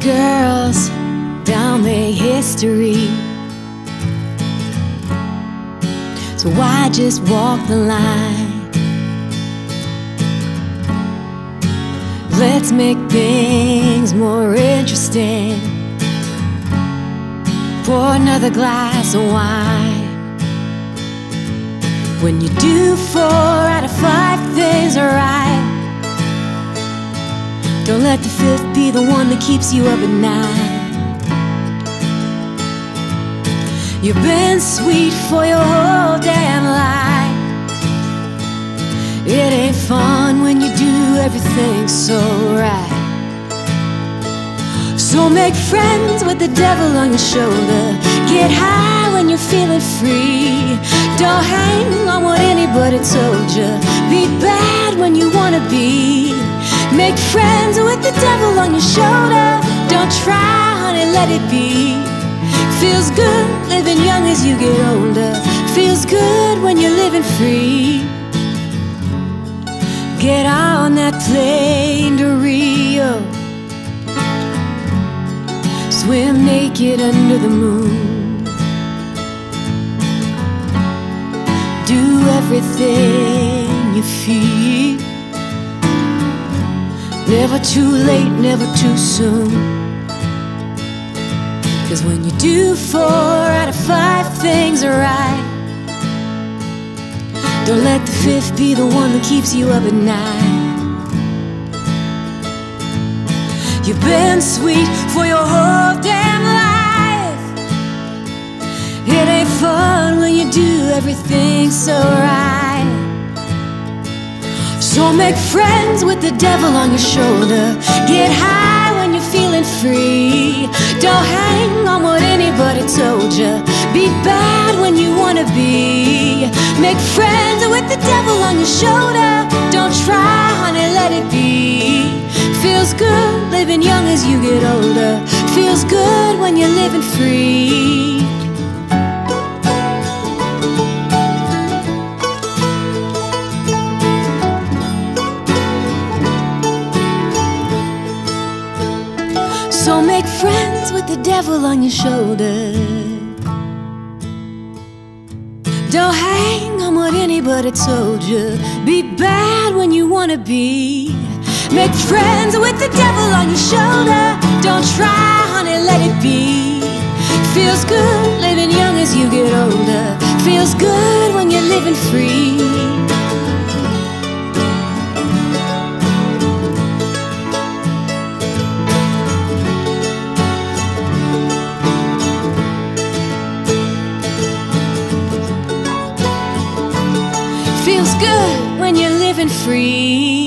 girls down their history. So why just walk the line? Let's make things more interesting. Pour another glass of wine. When you do four out of five things right, don't let the fifth be the one that keeps you up at night. You've been sweet for your whole damn life. It ain't fun when you do everything so right. So make friends with the devil on your shoulder. Get high when you're feeling free. Don't hang on what anybody told you. Be bad when you wanna be. Make friends with the devil on your shoulder. Don't try, honey, let it be. Feels good living young as you get older. Feels good when you're living free. Get on that plane to Rio. Swim naked under the moon. Do everything you feel. Never too late, never too soon. Cause when you do four out of five things are right, don't let the fifth be the one that keeps you up at night. You've been sweet for your whole damn life. It ain't fun when you do everything so right. So make friends with the devil on your shoulder. Get high when you're feeling free. Don't hang on what anybody told you. Be bad when you wanna be. Make friends with the devil on your shoulder. Don't try, honey, let it be. Feels good living young as you get older. Feels good when you're living free. So make friends with the devil on your shoulder. Don't hang on what anybody told you. Be bad when you wanna be. Make friends with the devil on your shoulder. Don't try, honey, let it be. Feels good living young as you get older. Feels good when you're living free. Feels good when you're living free.